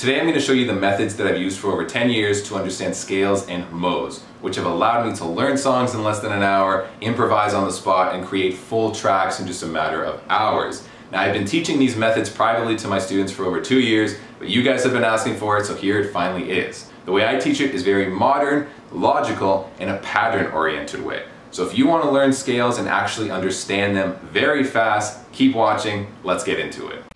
Today I'm going to show you the methods that I've used for over 10 years to understand scales and modes, which have allowed me to learn songs in less than an hour, improvise on the spot, and create full tracks in just a matter of hours. Now I've been teaching these methods privately to my students for over two years, but you guys have been asking for it, so here it finally is. The way I teach it is very modern, logical, and a pattern-oriented way. So if you want to learn scales and actually understand them very fast, keep watching, let's get into it.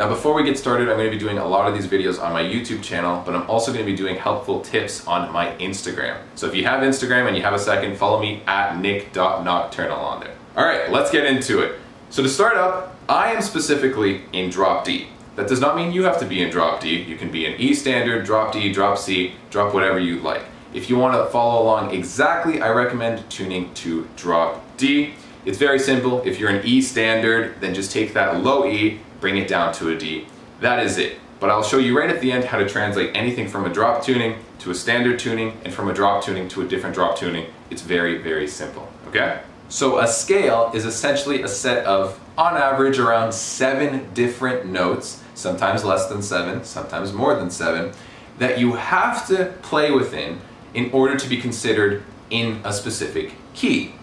Now before we get started, I'm going to be doing a lot of these videos on my YouTube channel, but I'm also going to be doing helpful tips on my Instagram. So if you have Instagram and you have a second, follow me at nik.nocturnal on there. All right, let's get into it. So to start up, I am specifically in drop D. That does not mean you have to be in drop D. You can be in E standard, drop D, drop C, drop whatever you like. If you want to follow along exactly, I recommend tuning to drop D. It's very simple. If you're an E standard, then just take that low E bring it down to a D. That is it. But I'll show you right at the end how to translate anything from a drop tuning to a standard tuning and from a drop tuning to a different drop tuning. It's very, very simple, okay? So a scale is essentially a set of, on average, around seven different notes, sometimes less than seven, sometimes more than seven, that you have to play within in order to be considered in a specific key.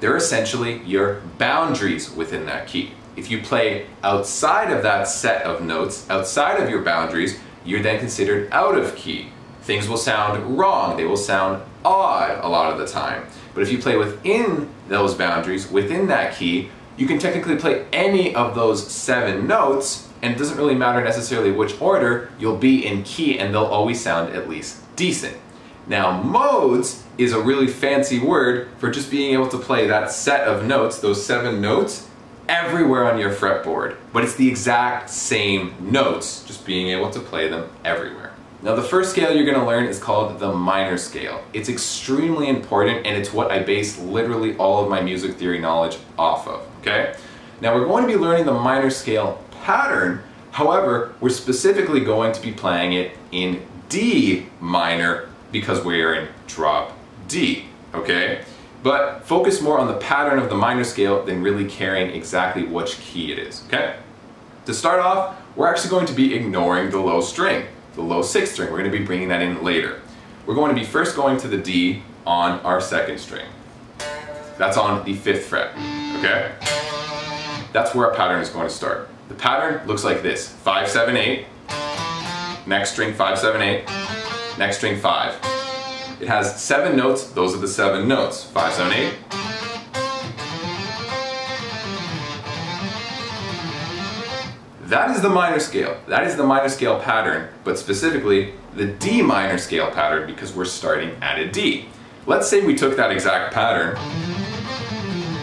They're essentially your boundaries within that key. If you play outside of that set of notes, outside of your boundaries, you're then considered out of key. Things will sound wrong, they will sound odd a lot of the time. But if you play within those boundaries, within that key, you can technically play any of those seven notes, and it doesn't really matter necessarily which order, you'll be in key and they'll always sound at least decent. Now, modes is a really fancy word for just being able to play that set of notes, those seven notes, everywhere on your fretboard, but it's the exact same notes, just being able to play them everywhere. Now the first scale you're going to learn is called the minor scale. It's extremely important and it's what I base literally all of my music theory knowledge off of, okay? Now we're going to be learning the minor scale pattern, however, we're specifically going to be playing it in D minor because we are in drop D, okay? But focus more on the pattern of the minor scale than really caring exactly which key it is, okay? To start off, we're actually going to be ignoring the low string, the low sixth string. We're going to be bringing that in later. We're going to be first going to the D on our second string. That's on the fifth fret, okay? That's where our pattern is going to start. The pattern looks like this, five, seven, eight, next string, five, seven, eight, next string, five, it has seven notes, those are the seven notes. Five, seven, eight. That is the minor scale. That is the minor scale pattern, but specifically the D minor scale pattern because we're starting at a D. Let's say we took that exact pattern,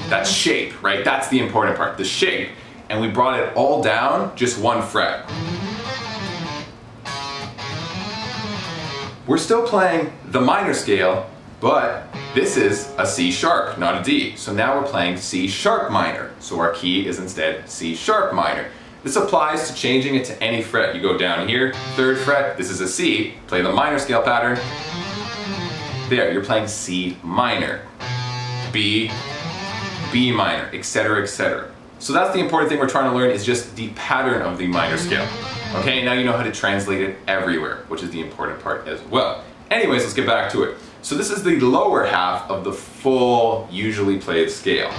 that shape, right? That's the important part, the shape, and we brought it all down just one fret. We're still playing the minor scale, but this is a C sharp, not a D. So now we're playing C sharp minor. So our key is instead C sharp minor. This applies to changing it to any fret. You go down here, third fret, this is a C, play the minor scale pattern. There, you're playing C minor, B, B minor, etc., etc. So that's the important thing we're trying to learn is just the pattern of the minor scale. Okay, now you know how to translate it everywhere, which is the important part as well. Anyways, let's get back to it. So this is the lower half of the full, usually played scale,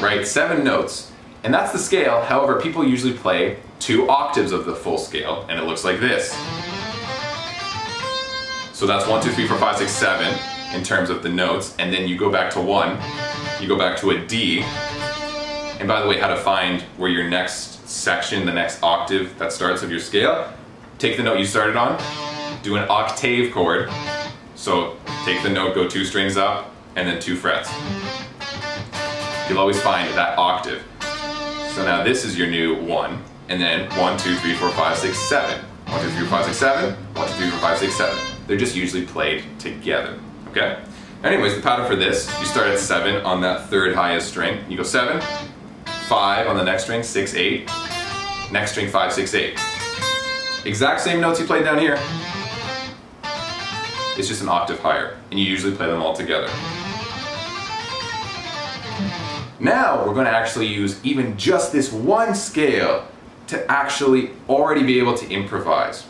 right? Seven notes. And that's the scale, however, people usually play two octaves of the full scale, and it looks like this. So that's one, two, three, four, five, six, seven in terms of the notes, and then you go back to one, you go back to a D, and by the way, how to find where your next section, the next octave that starts of your scale, take the note you started on, do an octave chord. So take the note, go two strings up, and then two frets. You'll always find that octave. So now this is your new one, and then one, two, three, four, five, six, seven. One, two, three, four, five, six, seven. One, two, three, four, five, six, seven. They're just usually played together, okay? Anyways, the pattern for this, you start at seven on that third highest string. You go seven, five on the next string, six, eight. Next string, five, six, eight. Exact same notes you played down here. It's just an octave higher, and you usually play them all together. Now we're going to actually use even just this one scale to actually already be able to improvise.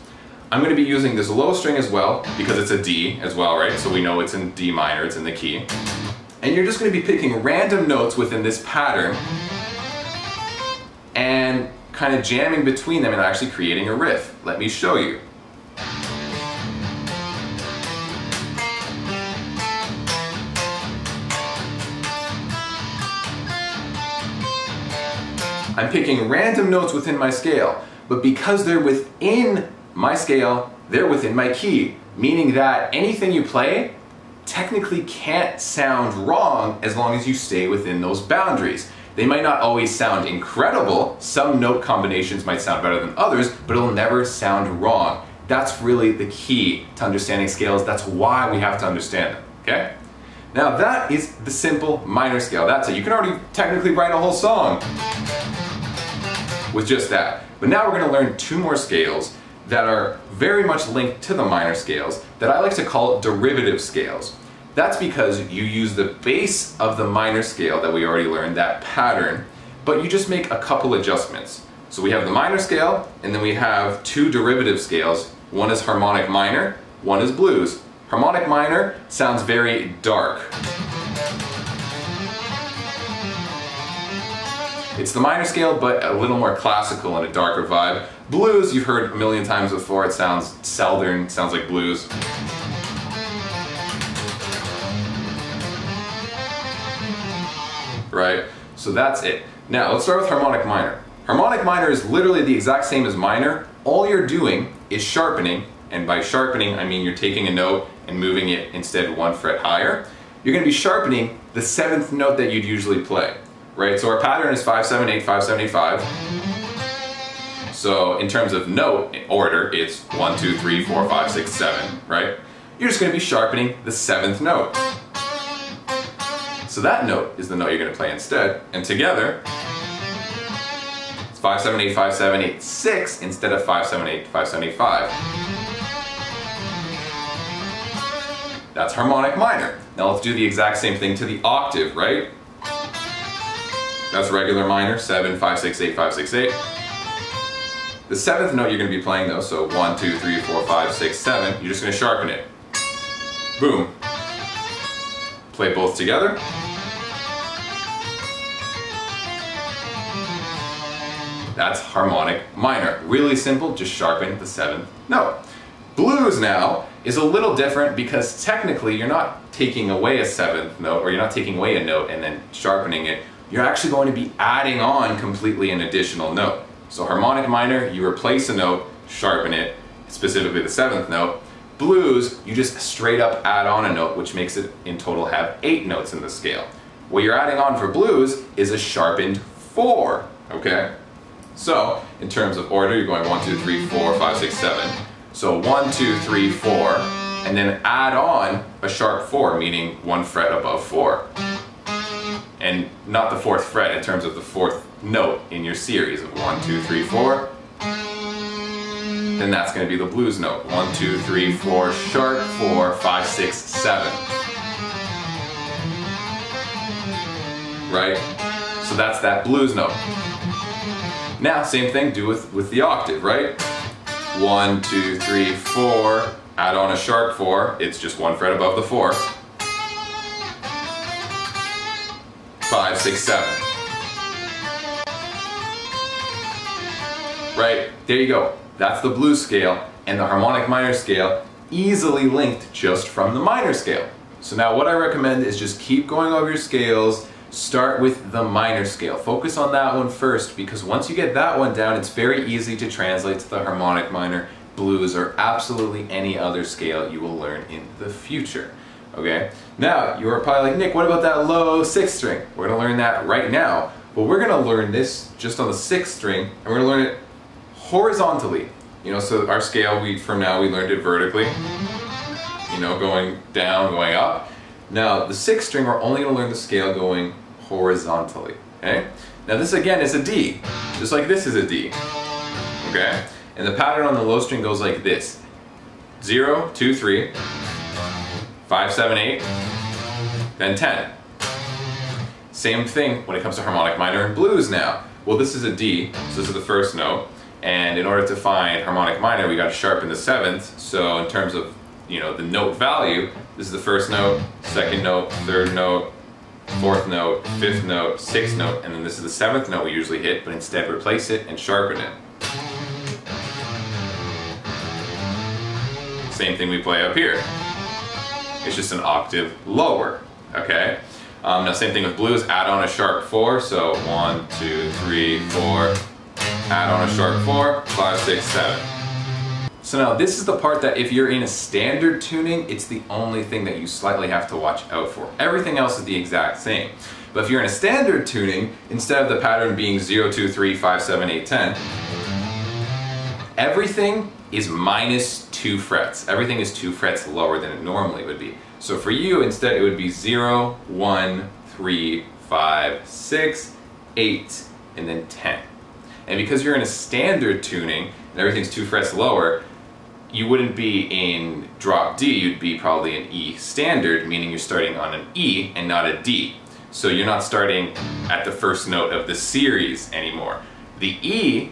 I'm going to be using this low string as well because it's a D as well, right? So we know it's in D minor, it's in the key. And you're just going to be picking random notes within this pattern and kind of jamming between them and actually creating a riff. Let me show you. I'm picking random notes within my scale, but because they're within my scale, they're within my key, meaning that anything you play technically can't sound wrong as long as you stay within those boundaries. They might not always sound incredible, some note combinations might sound better than others, but it'll never sound wrong. That's really the key to understanding scales, that's why we have to understand them, okay? Now that is the simple minor scale, that's it. You can already technically write a whole song with just that. But now we're going to learn two more scales that are very much linked to the minor scales that I like to call derivative scales. That's because you use the base of the minor scale that we already learned, that pattern, but you just make a couple adjustments. So we have the minor scale, and then we have two derivative scales. One is harmonic minor, one is blues. Harmonic minor sounds very dark. It's the minor scale, but a little more classical and a darker vibe. Blues, you've heard a million times before, it sounds southern, sounds like blues. Right? So that's it. Now, let's start with harmonic minor. Harmonic minor is literally the exact same as minor. All you're doing is sharpening, and by sharpening, I mean you're taking a note and moving it instead one fret higher. You're gonna be sharpening the seventh note that you'd usually play right? So our pattern is 578, 575. So in terms of note order, it's 1, 2, 3, 4, 5, 6, 7, right? You're just going to be sharpening the seventh note. So that note is the note you're going to play instead. And together, it's 578, 578, 6 instead of 578, 575. That's harmonic minor. Now let's do the exact same thing to the octave, right? That's regular minor, 7, 5, 6, 8, 5, 8. The seventh note you're going to be playing though, so 1, 2, 3, 4, 5, 6, 7, you're just going to sharpen it. Boom. Play both together. That's harmonic minor. Really simple, just sharpen the seventh note. Blues now is a little different because technically you're not taking away a seventh note or you're not taking away a note and then sharpening it you're actually going to be adding on completely an additional note. So harmonic minor, you replace a note, sharpen it, specifically the seventh note. Blues, you just straight up add on a note, which makes it in total have eight notes in the scale. What you're adding on for blues is a sharpened four, okay? So, in terms of order, you're going one, two, three, four, five, six, seven. So one, two, three, four, and then add on a sharp four, meaning one fret above four and not the fourth fret in terms of the fourth note in your series of one, two, three, four. Then that's going to be the blues note. One, two, three, four, sharp, four, five, six, seven. Right? So that's that blues note. Now, same thing, do with, with the octave, right? One, two, three, four, add on a sharp four, it's just one fret above the four. Six, seven. Right, there you go. That's the blues scale and the harmonic minor scale easily linked just from the minor scale. So now what I recommend is just keep going over your scales, start with the minor scale. Focus on that one first because once you get that one down, it's very easy to translate to the harmonic minor, blues, or absolutely any other scale you will learn in the future okay? Now, you are probably like, Nik, what about that low sixth string? We're gonna learn that right now, but we're gonna learn this just on the sixth string, and we're gonna learn it horizontally. You know, so our scale, we from now, we learned it vertically, you know, going down, going up. Now, the sixth string, we're only gonna learn the scale going horizontally, okay? Now this again is a D, just like this is a D, okay? And the pattern on the low string goes like this. Zero, two, three, 5, 7, 8, then 10. Same thing when it comes to harmonic minor and blues now. Well, this is a D, so this is the first note. And in order to find harmonic minor, we got to sharpen the seventh. So in terms of, you know, the note value, this is the first note, second note, third note, fourth note, fifth note, sixth note, and then this is the seventh note we usually hit, but instead replace it and sharpen it. Same thing we play up here. It's just an octave lower, okay? Um, now same thing with blues, add on a sharp four, so one, two, three, four, add on a sharp four, five, six, seven. So now this is the part that if you're in a standard tuning, it's the only thing that you slightly have to watch out for. Everything else is the exact same. But if you're in a standard tuning, instead of the pattern being 0, 2, 3, 5, 7, 8, 10, everything is minus two frets. Everything is two frets lower than it normally would be. So for you, instead it would be 0, 1, 3, 5, 6, 8, and then 10. And because you're in a standard tuning and everything's two frets lower, you wouldn't be in drop D, you'd be probably in E standard, meaning you're starting on an E and not a D. So you're not starting at the first note of the series anymore. The E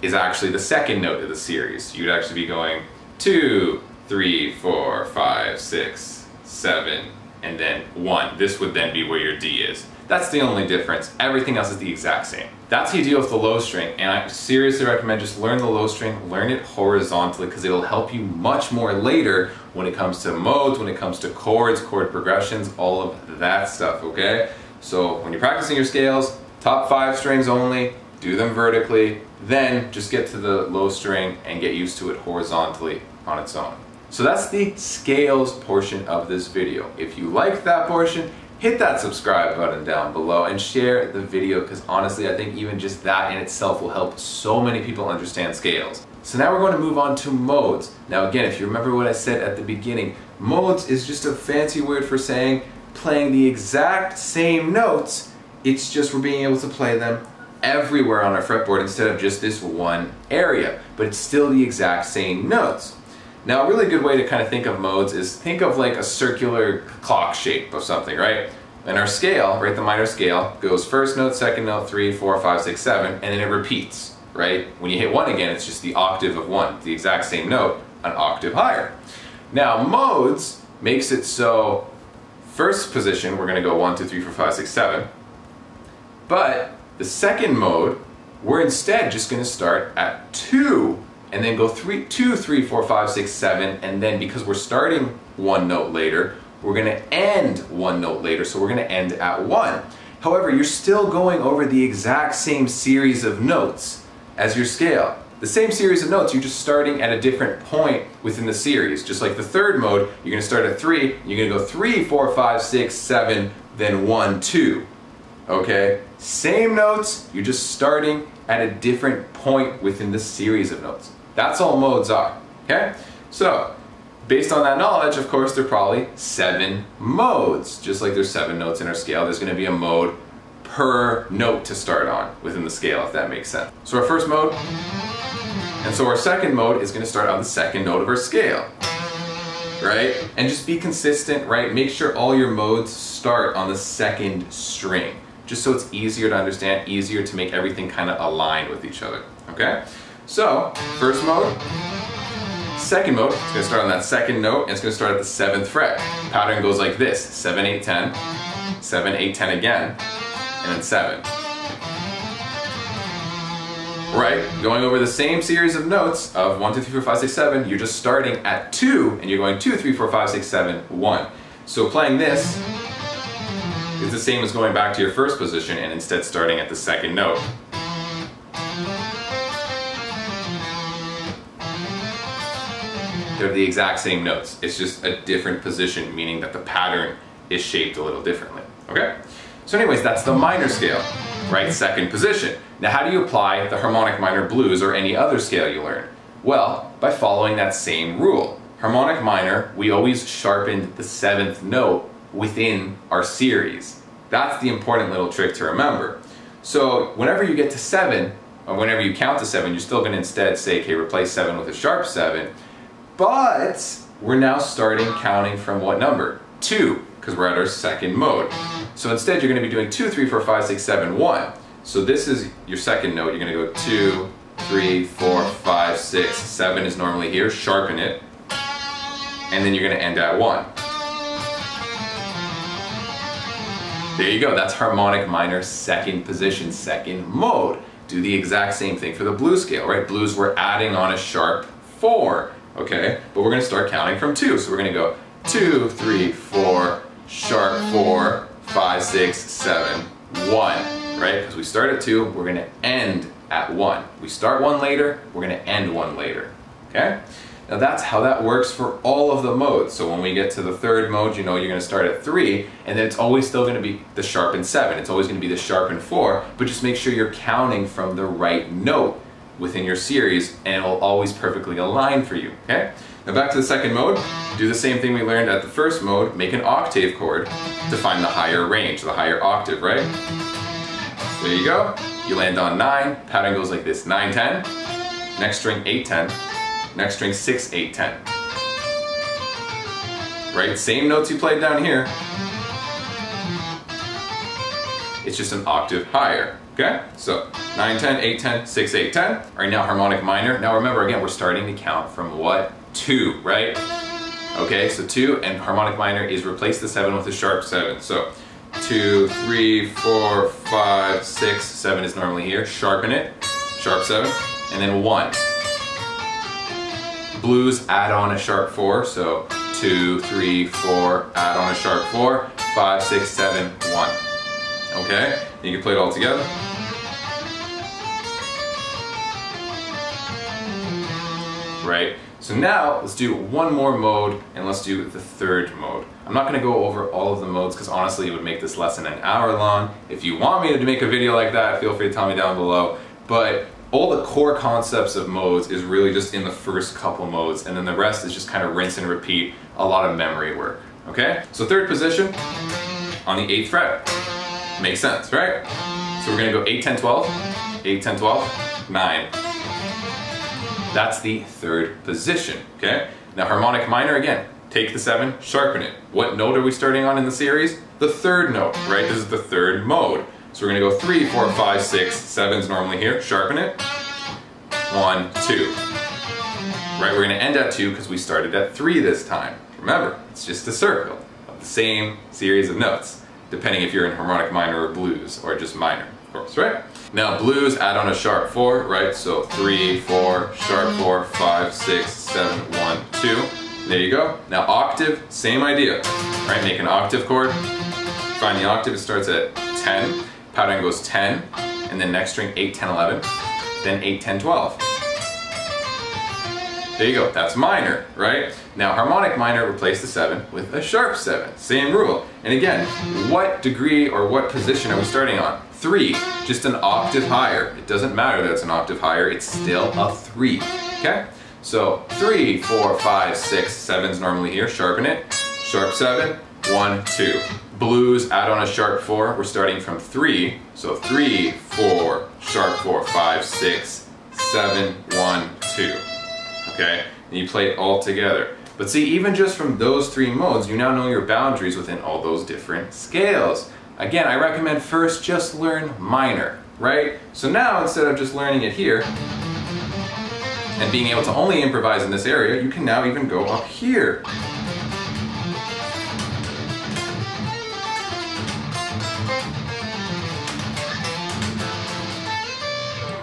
is actually the second note of the series. You'd actually be going two, three, four, five, six, seven, and then one. This would then be where your D is. That's the only difference. Everything else is the exact same. That's how you deal with the low string, and I seriously recommend just learn the low string, learn it horizontally, because it'll help you much more later when it comes to modes, when it comes to chords, chord progressions, all of that stuff, okay? So when you're practicing your scales, top five strings only, do them vertically, then just get to the low string and get used to it horizontally on its own. So that's the scales portion of this video. If you like that portion, hit that subscribe button down below and share the video because honestly I think even just that in itself will help so many people understand scales. So now we're going to move on to modes. Now again, if you remember what I said at the beginning, modes is just a fancy word for saying playing the exact same notes, it's just we're being able to play them everywhere on our fretboard instead of just this one area, but it's still the exact same notes. Now a really good way to kind of think of modes is think of like a circular clock shape of something, right? And our scale, right, the minor scale, goes first note, second note, three, four, five, six, seven, and then it repeats, right? When you hit one again, it's just the octave of one, the exact same note, an octave higher. Now modes makes it so first position, we're gonna go one, two, three, four, five, six, seven, but the second mode, we're instead just gonna start at two and then go three, two, three, four, five, six, seven, and then because we're starting one note later, we're gonna end one note later, so we're gonna end at one. However, you're still going over the exact same series of notes as your scale. The same series of notes, you're just starting at a different point within the series. Just like the third mode, you're gonna start at three, you're gonna go three, four, five, six, seven, then one, two. Okay? Same notes, you're just starting at a different point within the series of notes. That's all modes are, okay? So, based on that knowledge, of course, there are probably seven modes. Just like there's seven notes in our scale, there's gonna be a mode per note to start on within the scale, if that makes sense. So our first mode, and so our second mode is gonna start on the second note of our scale, right? And just be consistent, right? Make sure all your modes start on the second string, just so it's easier to understand, easier to make everything kind of align with each other, okay? So, first mode, second mode, it's gonna start on that second note, and it's gonna start at the seventh fret. Pattern goes like this, 7, 8, 10, 7, 8, 10 again, and then 7. Right, going over the same series of notes of 1, 2, 3, 4, 5, 6, 7, you're just starting at 2, and you're going 2, 3, 4, 5, 6, 7, 1. So playing this is the same as going back to your first position and instead starting at the second note. They're the exact same notes. It's just a different position, meaning that the pattern is shaped a little differently, okay? So anyways, that's the minor scale, right? Second position. Now how do you apply the harmonic minor blues or any other scale you learn? Well, by following that same rule. Harmonic minor, we always sharpened the seventh note within our series. That's the important little trick to remember. So whenever you get to seven, or whenever you count to seven, you're still gonna instead say, okay, replace seven with a sharp seven, but we're now starting counting from what number? two, because we're at our second mode. So instead, you're going to be doing two, three, four, five, six, seven, one. So this is your second note. You're going to go two, three, four, five, six, seven is normally here. Sharpen it. And then you're going to end at one. There you go, that's harmonic minor second position, second mode. Do the exact same thing for the blues scale, right? Blues, we're adding on a sharp four, okay? But we're gonna start counting from two. So we're gonna go two, three, four, sharp four, five, six, seven, one, right? Because we start at two, we're gonna end at one. We start one later, we're gonna end one later, okay? Now that's how that works for all of the modes. So when we get to the third mode, you know you're gonna start at three, and then it's always still gonna be the sharpened seven. It's always gonna be the sharpened four, but just make sure you're counting from the right note within your series, and it will always perfectly align for you, okay? Now back to the second mode, do the same thing we learned at the first mode, make an octave chord to find the higher range, the higher octave, right? There you go. You land on nine, pattern goes like this, nine, 10, next string eight, 10, Next string 6, 8, 10. Right? Same notes you played down here. It's just an octave higher. Okay? So 9, 10, 8, 10, 6, 8, 10. All right, now harmonic minor. Now remember, again, we're starting to count from what? 2, right? Okay, so 2 and harmonic minor is replace the 7 with a sharp 7. So 2, 3, 4, 5, 6, 7 is normally here. Sharpen it, sharp 7, and then 1 blues, add on a sharp four. So two, three, four, add on a sharp four, five, six, seven, one. Okay, you can play it all together. Right, so now let's do one more mode and let's do the third mode. I'm not going to go over all of the modes because honestly it would make this lesson an hour long. If you want me to make a video like that, feel free to tell me down below. But all the core concepts of modes is really just in the first couple modes and then the rest is just kind of rinse and repeat a lot of memory work okay so third position on the 8th fret makes sense right? So we're gonna go 8 10 12 8 10 12 9 that's the third position okay? Now harmonic minor again take the 7 sharpen it. What note are we starting on in the series? The third note right? This is the third mode. So we're gonna go three, four, five, six, seven's normally here. Sharpen it. One, two. Right, we're gonna end at two because we started at three this time. Remember, it's just a circle of the same series of notes, depending if you're in harmonic minor or blues, or just minor, of course, right? Mm-hmm. Now blues, add on a sharp four, right? So three, mm-hmm. four, sharp mm-hmm. four, five, six, seven, one, two. There you go. Now octave, same idea, right? Make an octave chord. Find the octave, it starts at 10 pattern goes 10, and then next string 8, 10, 11, then 8, 10, 12. There you go, that's minor, right? Now harmonic minor, replace the 7 with a sharp 7, same rule. And again, what degree or what position are we starting on? 3, just an octave higher. It doesn't matter that it's an octave higher, it's still a 3, okay? So 3, 4, 5, 6, 7 is normally here, sharpen it, sharp 7, 1, 2 blues, add on a sharp four. We're starting from three. So three, four, sharp four, five, six, seven, one, two. Okay, and you play it all together. But see, even just from those three modes, you now know your boundaries within all those different scales. Again, I recommend first just learn minor, right? So now, instead of just learning it here, and being able to only improvise in this area, you can now even go up here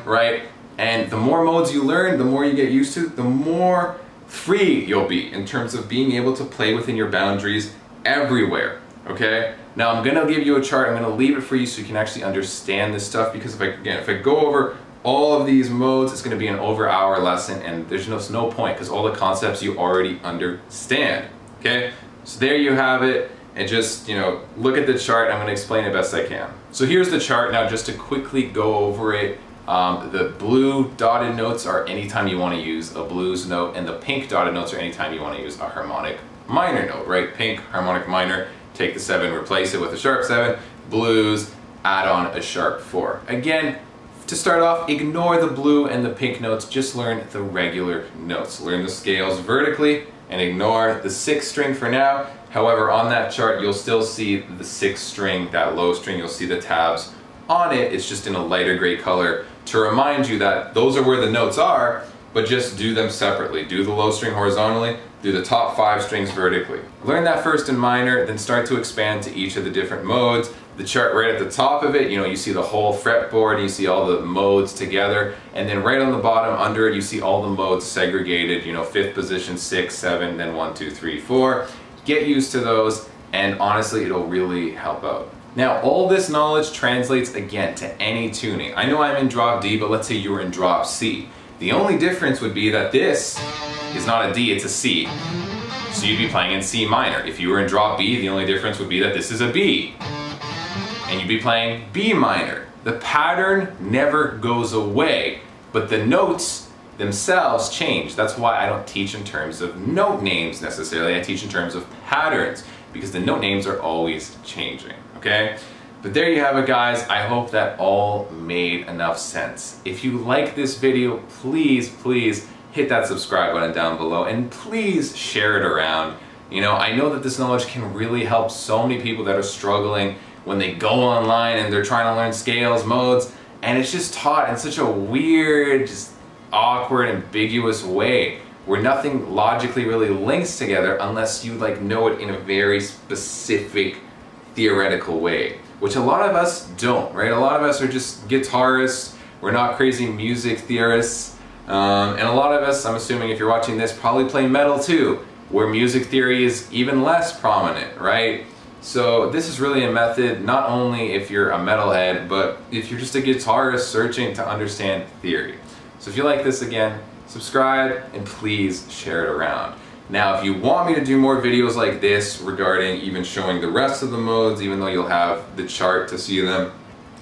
right? And the more modes you learn, the more you get used to, the more free you'll be in terms of being able to play within your boundaries everywhere, okay? Now I'm gonna give you a chart, I'm gonna leave it for you so you can actually understand this stuff because if I, again, if I go over all of these modes, it's gonna be an over hour lesson and there's no, no point because all the concepts you already understand, okay? So there you have it and just, you know, look at the chart, I'm gonna explain it best I can. So here's the chart now just to quickly go over it um, the blue dotted notes are anytime you want to use a blues note, and the pink dotted notes are anytime you want to use a harmonic minor note, right? Pink, harmonic minor, take the seven, replace it with a sharp seven. Blues, add on a sharp four. Again, to start off, ignore the blue and the pink notes, just learn the regular notes. Learn the scales vertically and ignore the sixth string for now. However, on that chart, you'll still see the sixth string, that low string, you'll see the tabs on it. It's just in a lighter gray color to remind you that those are where the notes are, but just do them separately. Do the low string horizontally, do the top five strings vertically. Learn that first in minor, then start to expand to each of the different modes. The chart right at the top of it, you know, you see the whole fretboard, you see all the modes together, and then right on the bottom under it, you see all the modes segregated, you know, fifth position, six, seven, then one, two, three, four. Get used to those, and honestly, it'll really help out. Now, all this knowledge translates again to any tuning. I know I'm in drop D, but let's say you were in drop C. The only difference would be that this is not a D, it's a C. So you'd be playing in C minor. If you were in drop B, the only difference would be that this is a B. And you'd be playing B minor. The pattern never goes away, but the notes themselves change. That's why I don't teach in terms of note names necessarily. I teach in terms of patterns because the note names are always changing, okay? But there you have it guys. I hope that all made enough sense. If you like this video, please, please hit that subscribe button down below and please share it around. You know, I know that this knowledge can really help so many people that are struggling when they go online and they're trying to learn scales, modes, and it's just taught in such a weird, just awkward, ambiguous way where nothing logically really links together unless you like know it in a very specific theoretical way which a lot of us don't, right? A lot of us are just guitarists, we're not crazy music theorists, um, and a lot of us, I'm assuming if you're watching this, probably play metal too, where music theory is even less prominent, right? So this is really a method not only if you're a metalhead, but if you're just a guitarist searching to understand theory. So if you like this again, subscribe and please share it around. Now, if you want me to do more videos like this regarding even showing the rest of the modes, even though you'll have the chart to see them,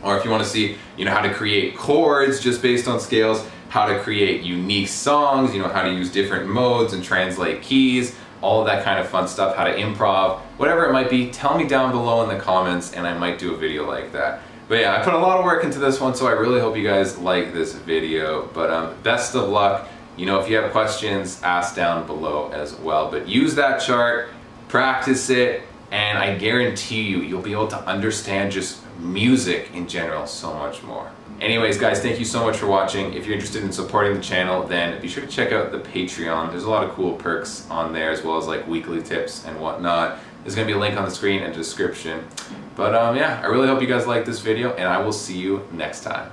or if you want to see, you know, how to create chords just based on scales, how to create unique songs, you know, how to use different modes and translate keys, all of that kind of fun stuff, how to improv, whatever it might be, tell me down below in the comments and I might do a video like that. But yeah, I put a lot of work into this one, so I really hope you guys like this video. But um, best of luck. You know, if you have questions, ask down below as well. But use that chart, practice it, and I guarantee you, you'll be able to understand just music in general so much more. Anyways, guys, thank you so much for watching. If you're interested in supporting the channel, then be sure to check out the Patreon. There's a lot of cool perks on there, as well as like weekly tips and whatnot. There's gonna be a link on the screen and description. But um, yeah, I really hope you guys like this video, and I will see you next time.